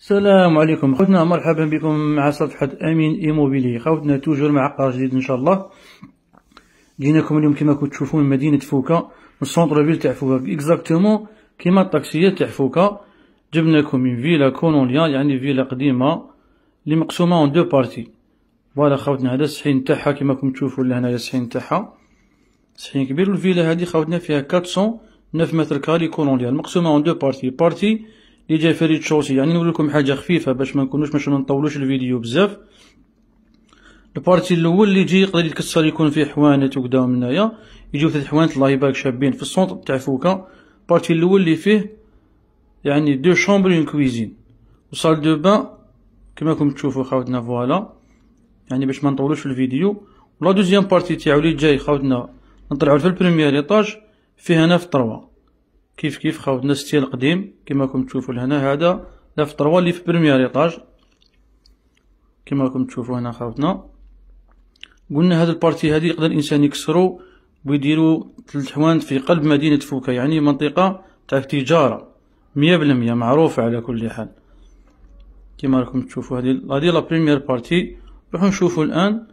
السلام عليكم. خوتنا مرحبا بكم مع صفحة أمين إيموبيلي. خوتنا toujours مع عقار جديد إن شاء الله. جيناكم اليوم كما كنتم تشوفون مدينة فوكا ال centre-ville تاع فوكا. exactement كيما الطاكسيات تاع فوكا. جبناكم من فيلا coloniale يعني فيلا قديمة اللي مقسومة en deux parties voilà خوتنا هذا السحين تاعها كيما راكم تشوفوا لهنايا السحين تاعها. سحين كبير. والفيلا هذه خوتنا فيها 409 mètre carré coloniale مقسومة en deux parties partie اللي جاي ف rez-de-chaussée يعني نقول لكم حاجة خفيفة باش ما نكونوش باش ما نطولوش الفيديو بزاف. ال partie الأول اللي يجي يقدر يتكسر يكون فيه حوانت وكدا من هنايا يجيو ثلاث حوانت الله يبارك شابين في ال centre تاع فوكا. ال partie الأول اللي فيه يعني deux chambres une cuisine. و salle de bain كما راكم تشوفوا خاوتنا voilà. يعني باش ما نطولوش في الفيديو. و la deuxième partie تاعو اللي جاي خاوتنا نطلعو في ال premier étage. فيه هنا F3 كيف كيف خاوتنا style قديم كما راكم تشوفوا لهنا. هذا l'F3 اللي في premier étage. كما راكم تشوفوا هنا خاوتنا. قلنا هذا ال partie هذه يقدر الإنسان يكسرو ويديروا ثلاث حوانت في قلب مدينة فوكا يعني منطقة تاع تجارة. مية بالمية معروفة على كل حال. كما راكم تشوفوا هذه هذه la première partie. نروحو نشوفوا الآن.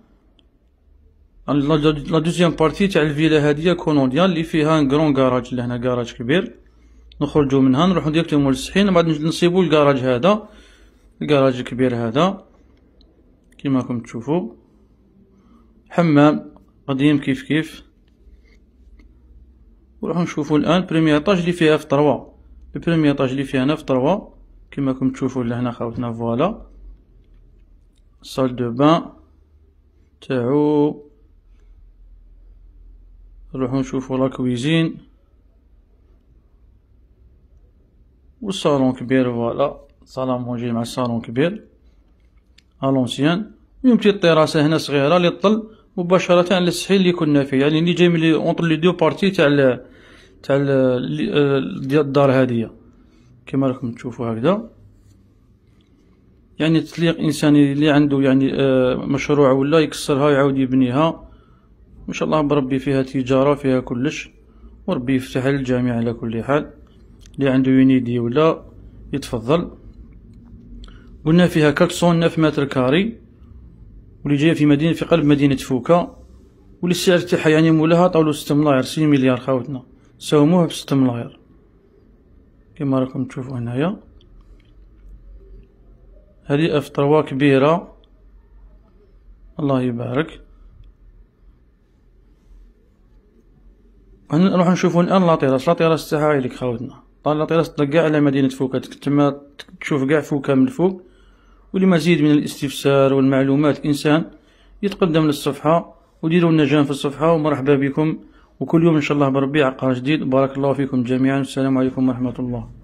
la deuxième partie تاع الفيلا هادية coloniale اللي فيها un grand garage لهنا كاراج كبير نخرجو منها نروحو directement للسحين بعد نصيبو الكاراج هذا الكاراج الكبير هذا كيما راكم تشوفو حمام قديم كيف كيف نروحو نشوفو الان premier étage اللي فيها F3 ال premier étage اللي فيها هنا F3 كيما راكم تشوفو لهنا خاوتنا voilà salle de bain تاعو نروحو نشوفو la cuisine. والصالون كبير voilà. صالون manger مع الصالون كبير. à l'ancienne. petite terrasse هنا صغيرة للطل. مباشرة على السحيل اللي كنا فيه يعني اللي جاي من entre les deux parties تاع تاع الدار هادية. كما راكم تشوفوا هكذا. يعني تطليق انساني اللي عنده يعني آه، مشروع ولا يكسرها ويعاود يبنيها. ما شاء الله بربي فيها تجارة فيها كلش وربي يفتح للجميع على كل حال. اللي عنده une idée ولا يتفضل. قلنا فيها quatre cent neuf mètres carrés واللي جاية في مدينة في قلب مدينة فوكا. واللي السعر تاعها يعني مولاها طاولو ستة ملاير six milliards خاوتنا. ساوموه بستة ملاير. كما راكم تشوفوا هنايا. هذه اف كبيرة. الله يبارك. نروح نشوفو الآن لاطيراس. لاطيراس تاعها هايليك خاوتنا لاطيراس تلقى على مدينة فوكا. تما تشوف قاع فوكا من الفوق. ولمزيد من الاستفسار والمعلومات إنسان يتقدم للصفحة وديروا لنا في الصفحة. ومرحبا بكم. وكل يوم إن شاء الله بربي عقار جديد. بارك الله فيكم جميعا. السلام عليكم ورحمة الله.